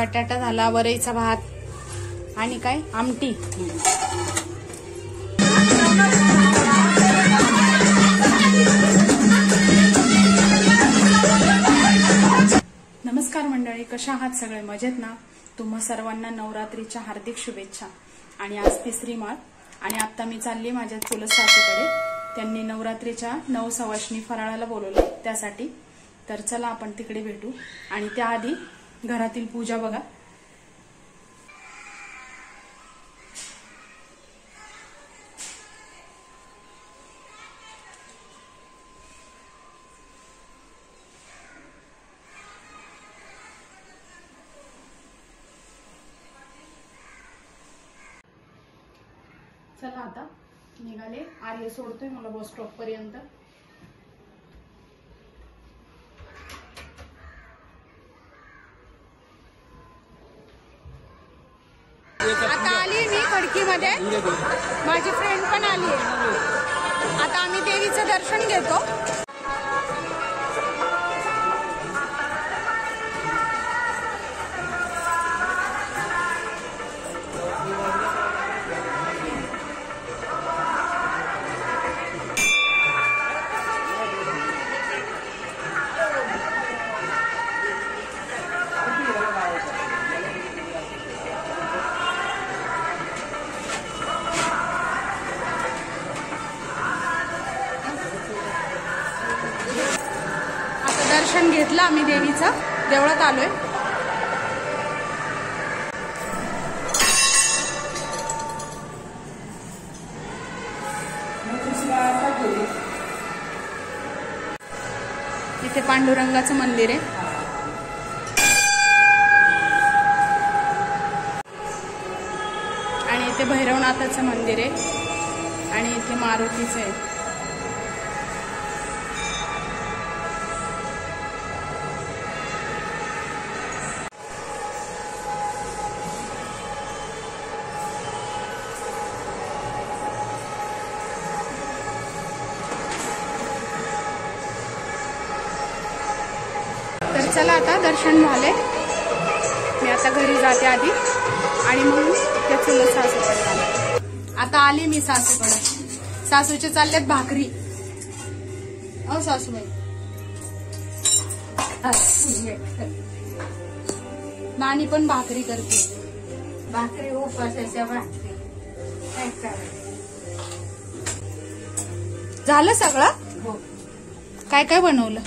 बटाटा झाला वरईचा भात आणि काय? आमटी. नमस्कार मंडळी कशा आहात सगळे? मजेत ना? तुम्हा सर्वांना नवरात्रीच्या हार्दिक शुभेच्छा. आणि आज तिसरी माळ. आणि आता मी चालली माझ्या चुलत सासूकडे त्यांनी नवरात्रीच्या नऊ सवाशनी फराळाला बोलवलं. त्यासाठी तर चला आपण तिकडे भेटू. आणि त्याआधी घरातील पूजा बघा. चला आता निघाले. आर्य सोडतोय मला बस स्टॉप पर्यंत आता आली माझी फ्रेंड पण आली आहे. आता आम्ही देवीचं दर्शन घेतो. दर्शन घेतलं आम्ही देवीचं. देवळात आलोय. इथे पांडुरंगाचं मंदिर आहे. आणि इथे भैरवनाथाचं मंदिर आहे. आणि इथे मारुतीचं आहे. तर चला आता दर्शन झाले. मी आता घरी जाते आधी. आणि मग त्या चुलत सासूकडे आता आली मी सासूकडे. सासूचे चाललेत भाकरी. अ सासूबाई. नानी पण भाकरी करते. भाकरी उपासाच्या भाकरी. झालं सगळं? हो. काय काय बनवलं?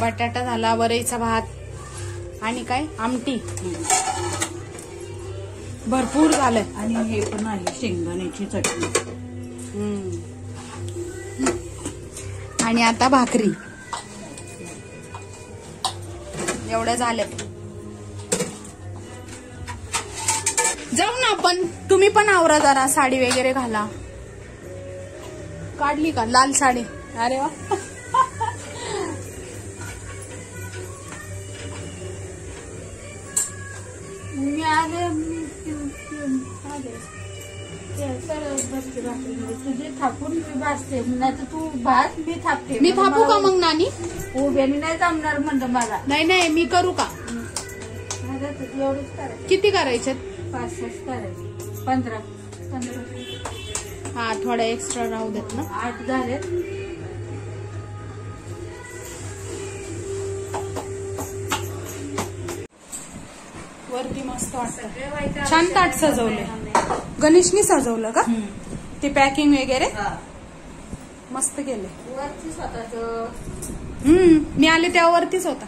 बटाटा. झाला वरईचा भात. आणि काय? आमटी. भरपूर झालंय. आणि हे पण आहे शेंगदाण्याची चटणी. आणि आता भाकरी. एवढ्या झाल्यात जाऊ ना आपण. तुम्ही पण आवरा जरा साडी वगैरे घाला. काढली का? लाल साडी. अरे वा. तुझे थापून मी नाही तर तू भात मी थापते. मी थापू का मग नानी? उभ्याने नाही जमणार म्हणलं मला. नाही नाही मी करू का? एवढंच करायचं. किती करायचे पाच सहा करायचं. पंधरा. पंधरा. हा थोडा एक्स्ट्रा राहू देत ना. आठ झालेत वरती मस्त वाटत. छान ताट सजवले गणेशनी सजवलं का? ते पॅकिंग वगैरे? मस्त स्वतःच. हम्म मी आले तेव्हा वरतीच होता.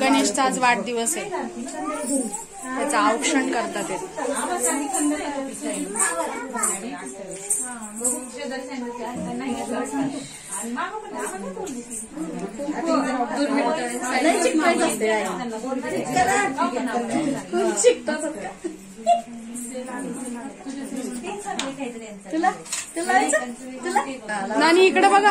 गणेशचा आज वाढदिवस आहे. त्याचं औक्षण करतात ते. नानी इकडे बघा.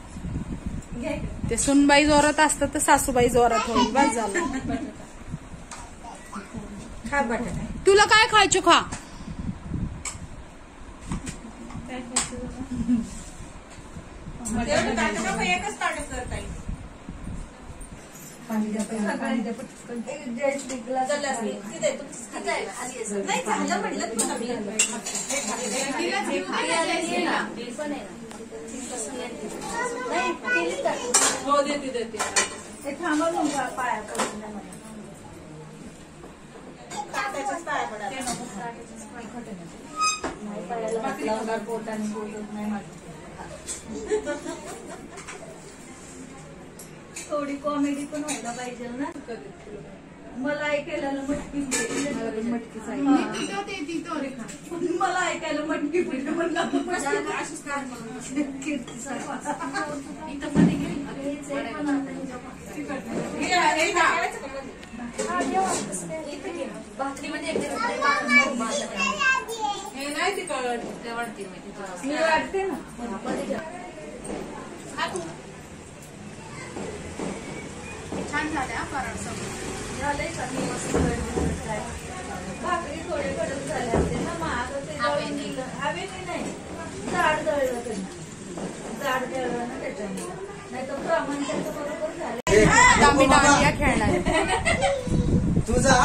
ते सुनबाई जोरात असतात तर सासूबाई जोरात होईल. बस झालं. खा बटाटा. तुला काय खायचं खा. नाही हो देते देते ताटाच्याच पाया थोडी कॉमेडी पण व्हायला पाहिजे हो ना? मला ऐकायला मटकी मटकी मला ऐकायला मटकी पिठं म्हणलं. हे हे टाकायचं का मध्ये? हे नाही. मी वाटते ना. छान झाले फराळ सगळं. झालंय का? मी मस्त गडबड काय. भाकरी थोडे कडक झाले असते ना ते. हवेने नाही. जाड दळलं त्यांना जाड दळलं ना त्याच्यामुळे. नाही तर त्याचं बरोबर झालं. आता आम्ही डांडिया खेळणार आहे. तुझा